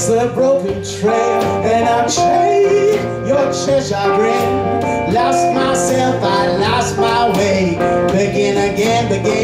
Chase the broken trail and I'll chase your treasure grin. Lost myself, I lost my way. Begin again, begin.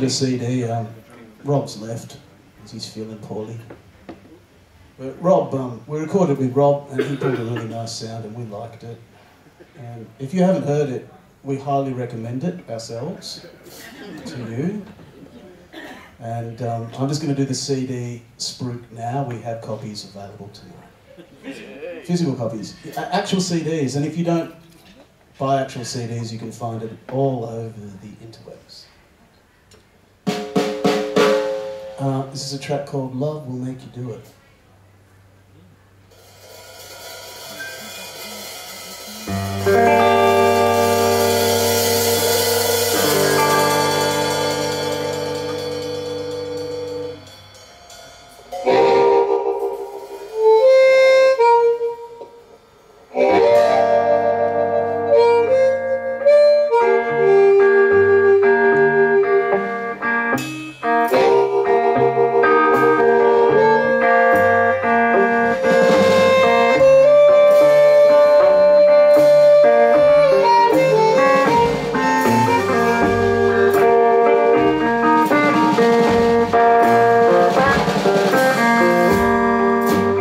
Recorded a CD. Um, Rob's left because he's feeling poorly. But Rob, um, we recorded with Rob, and he pulled a really nice sound, and we liked it. And if you haven't heard it, we highly recommend it ourselves to you. And um, I'm just going to do the CD spruik now. We have copies available tonight. Physical copies, actual CDs, and if you don't buy actual CDs, you can find it all over the interwebs. Uh, this is a track called Love Will Make You Do It.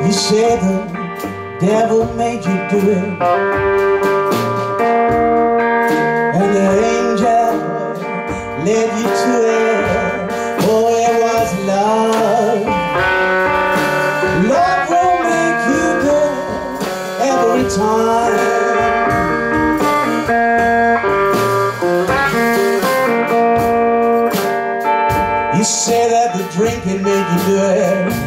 You say the devil made you do it. And the angel led you to it. Oh, it was love. Love will make you good every time. You say that the drinking made you do it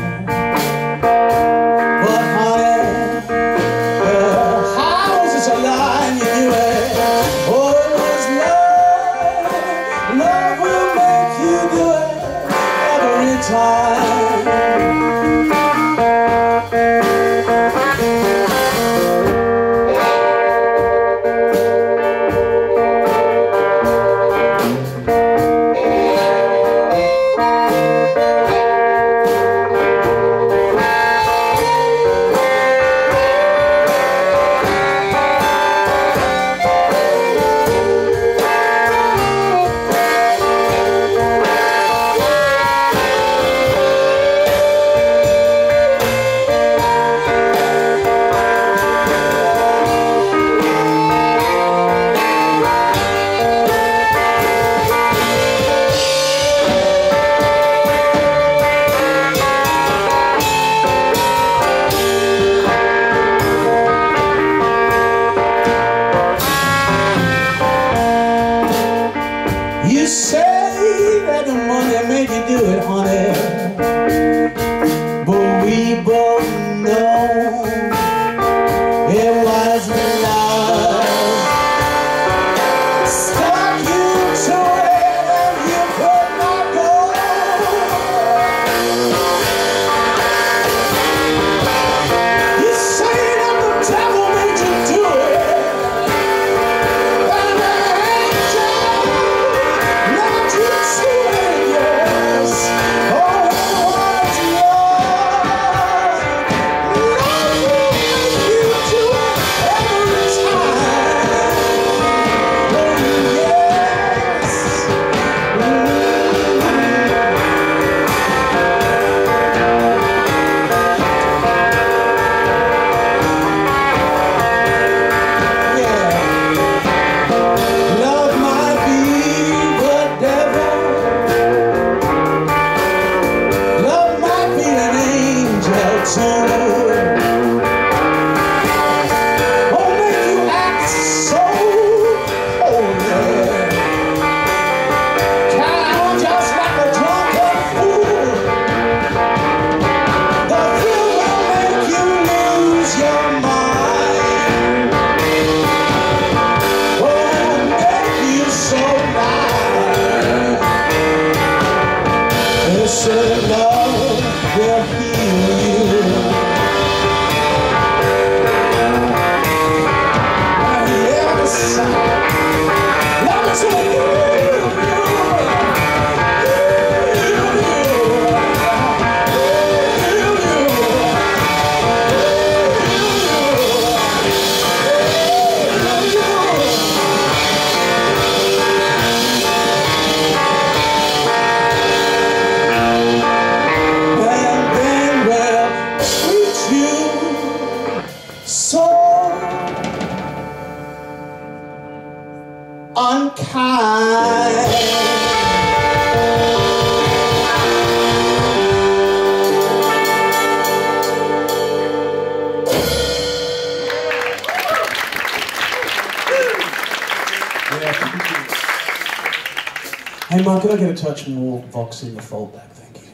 Vox in the foldback? Thank you.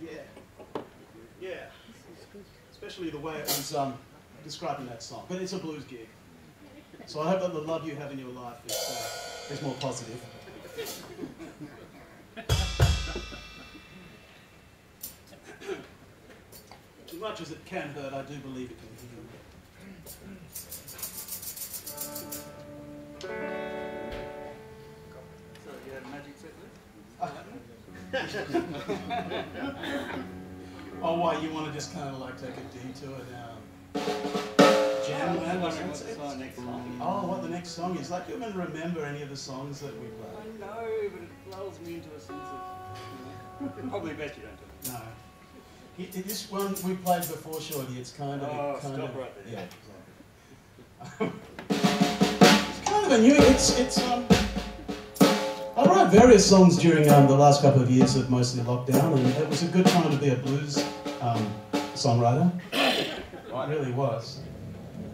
Yeah. Yeah. Especially the way it was um, describing that song. But it's a blues gig. So I hope that the love you have in your life is, uh, is more positive. Can hurt, I do believe it can heal. So you have magic set Oh, why, you want to just kind of like take a detour down jam What's the next song? Oh, what the next song is. Like, you even remember any of the songs that we played? I know, but it lulls me into a sense of. You know, probably best you don't do it. No. It, it- this one we played before, Shorty. It's kind of. Oh, kind stop of, right there. Yeah, exactly. it's kind of a new. It's it's um. I wrote various songs during um, the last couple of years of mostly lockdown, and it was a good time to be a blues um, songwriter. It really was.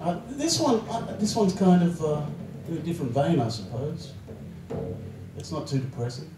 Uh, this one, uh, this one's kind of uh, in a different vein, I suppose. It's not too depressing.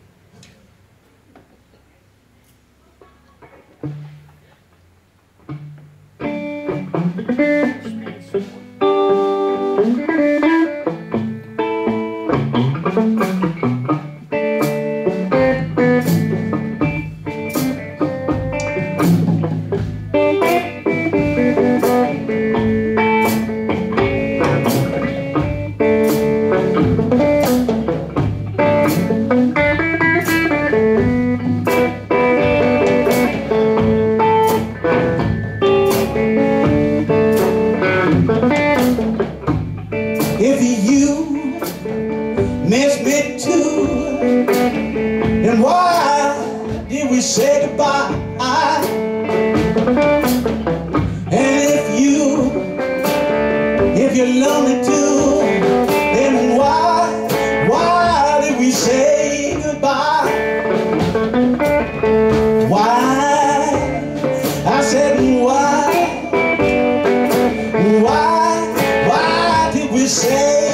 Say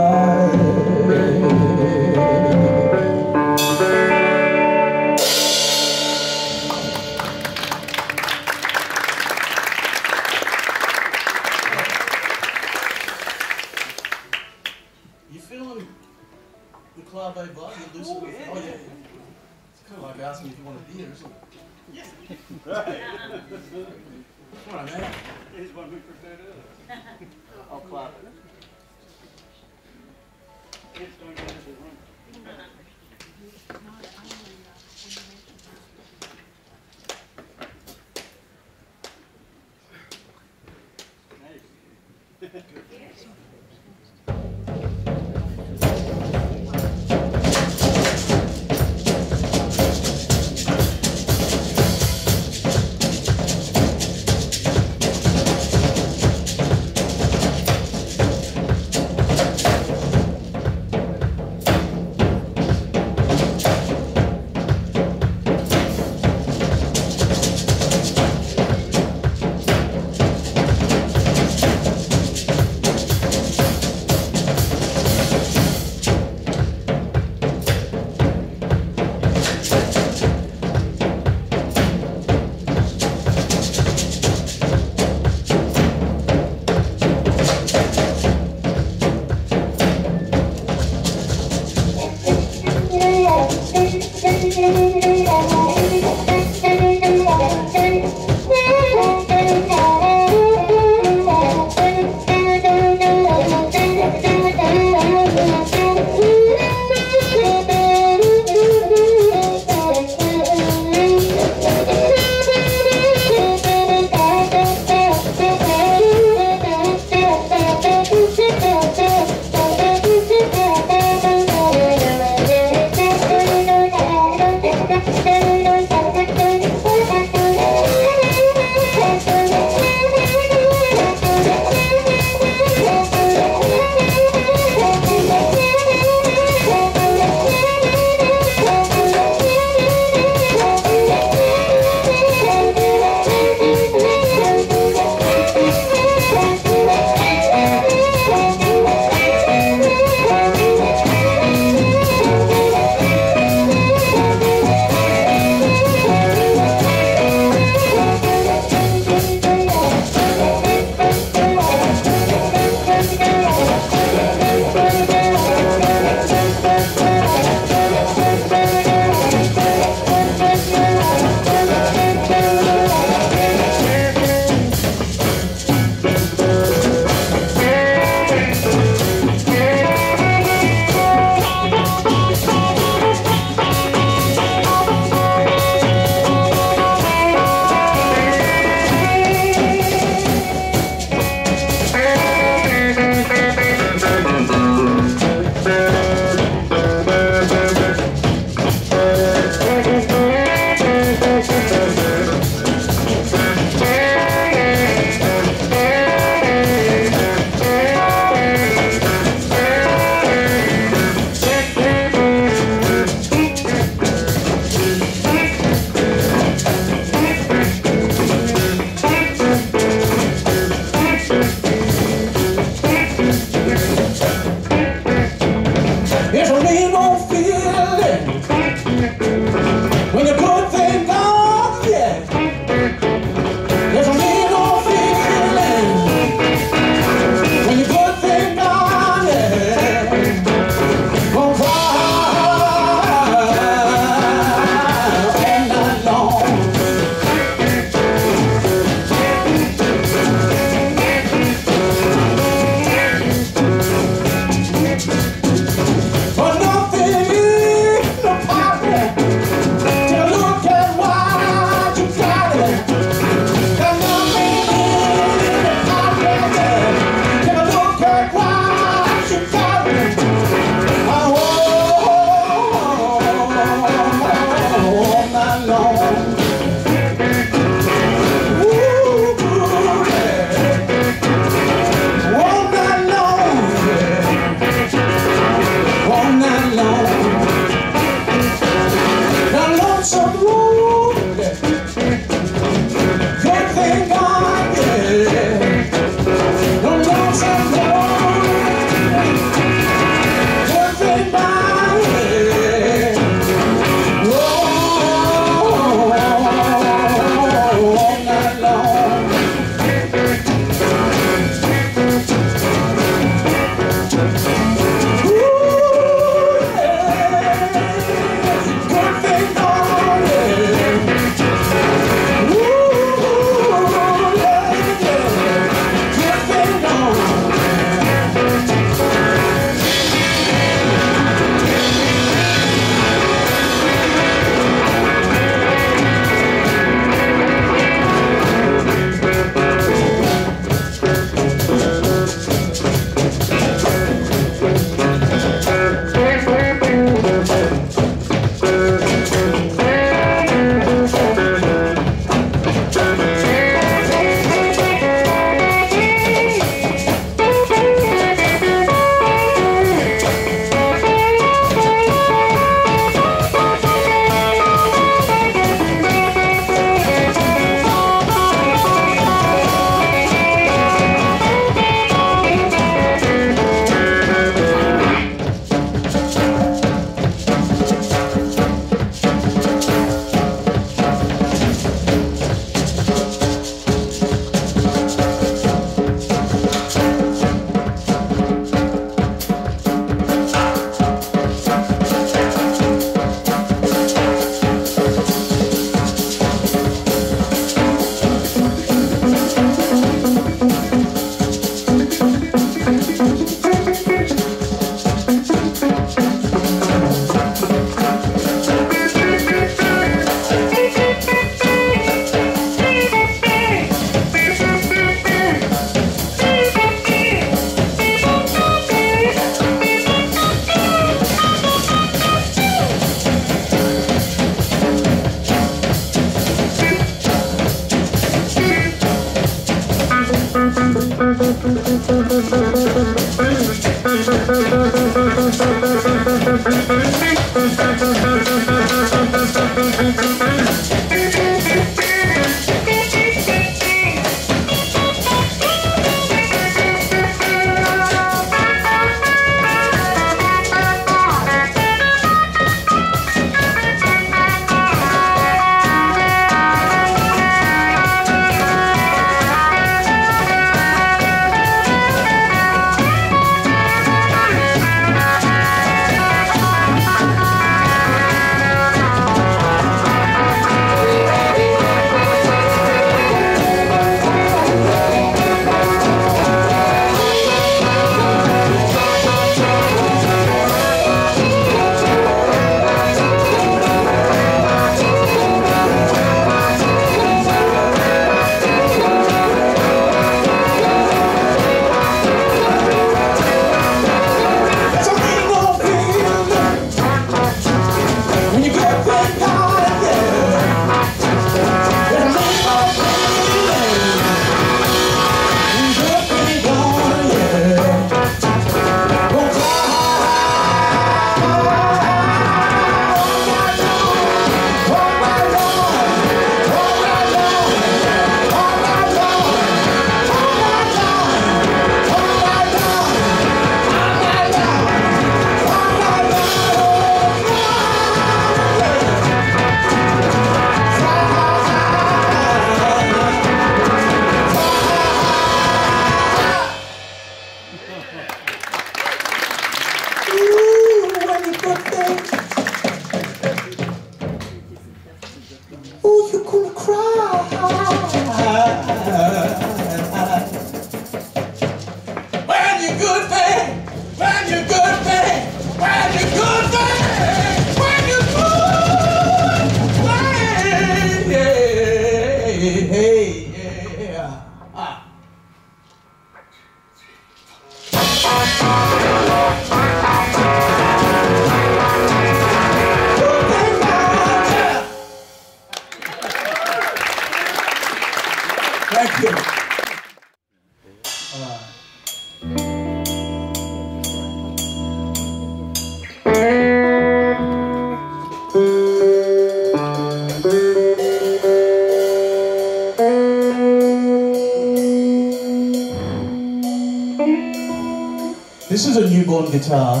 This is a newborn guitar. I,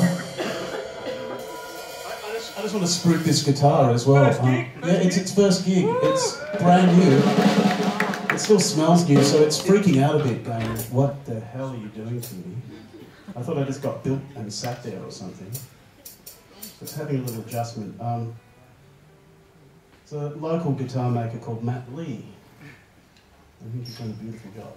I just, I just want to spruik this guitar as well. First gig? yeah, it's its first gig. It's brand new. It still smells new, so it's freaking out a bit, going, what the hell are you doing to me? I thought I just got built and sat there or something. It's having a little adjustment. Um, it's a local guitar maker called Matt Lee. I think he's done a beautiful job.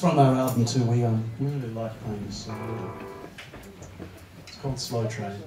from our album too. We, um, really like playing this song. It's called Slow Train.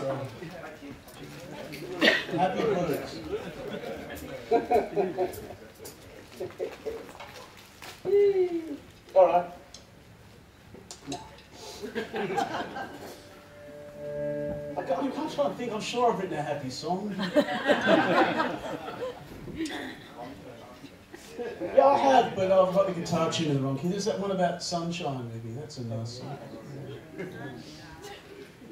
Though. Happy Blues. All right. I can't, I'm trying to think. I'm sure I've written a happy song. Yeah, I have, but I've got the guitar tune in the wrong key. There's that one about sunshine, maybe. That's a nice song.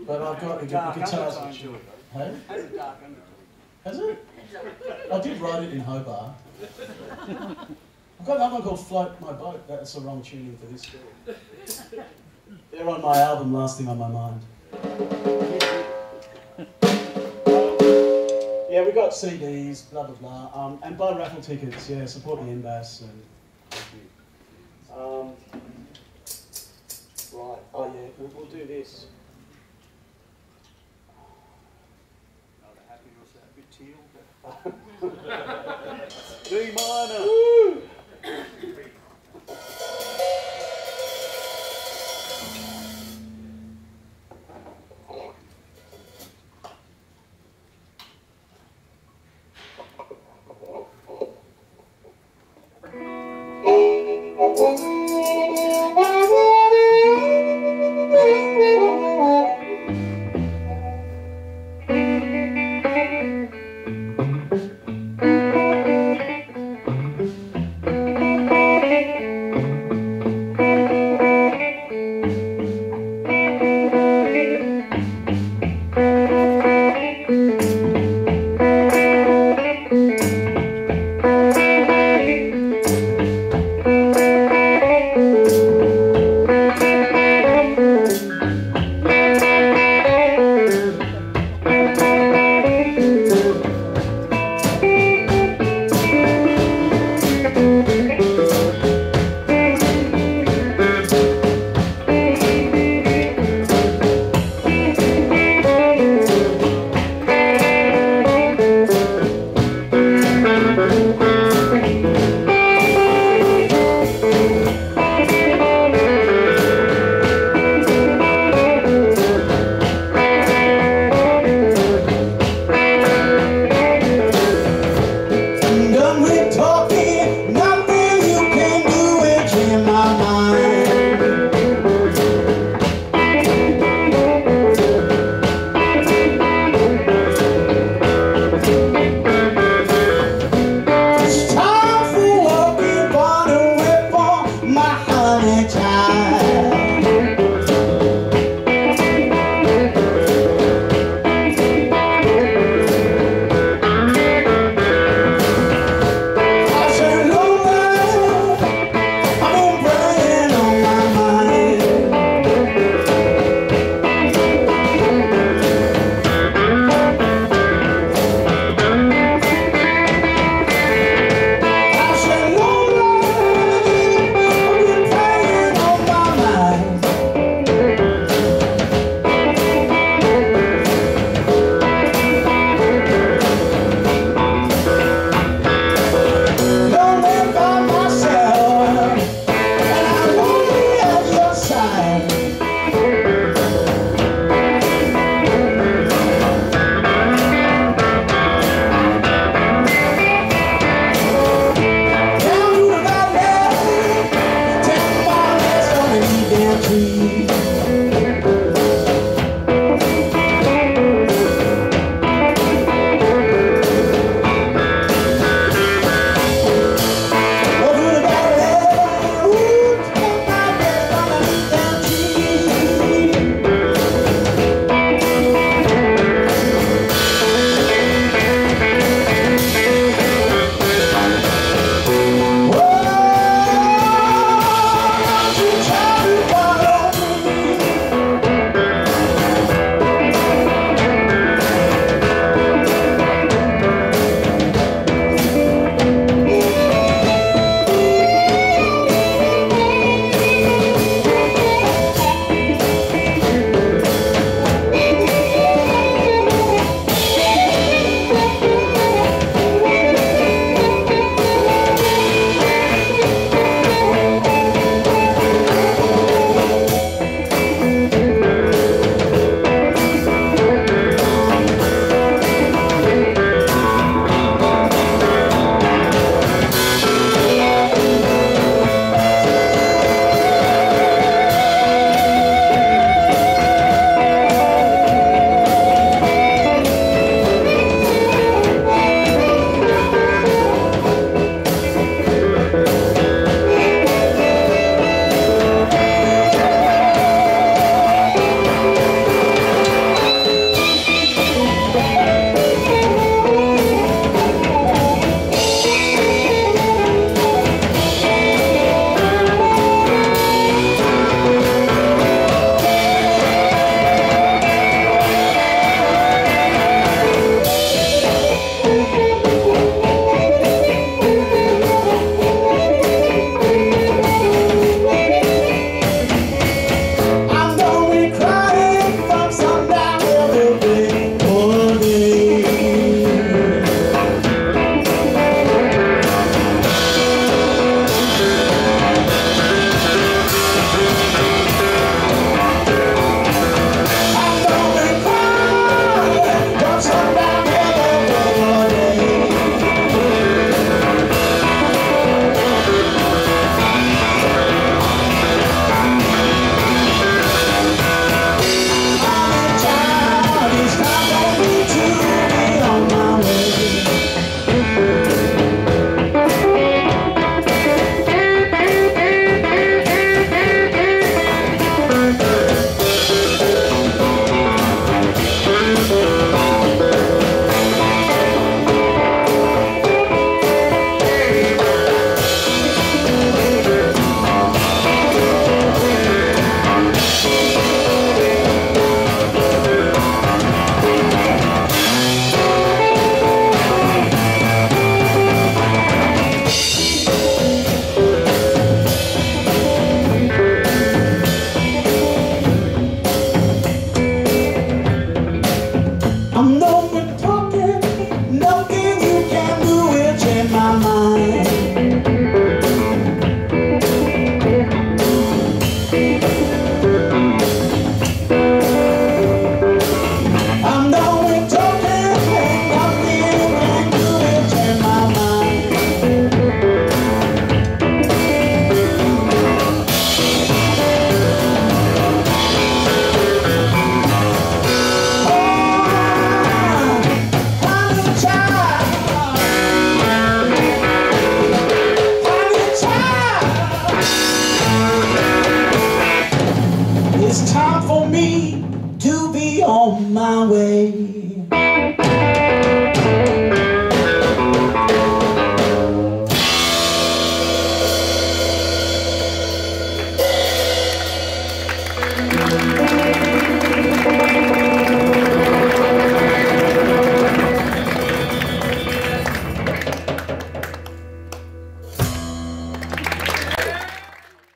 But I've got the, gu- Dark the guitar's undertone. Hey? Has a dark. Has it? I did write it in Hobart. I've got another one called Float My Boat. That's the wrong tuning for this. They're on my album, Last Thing on My Mind. Yeah, we got CDs, blah blah blah, um, and buy raffle tickets. Yeah, support the MBAS and. Um, right. Oh yeah, we'll, we'll do this. Not a happy or a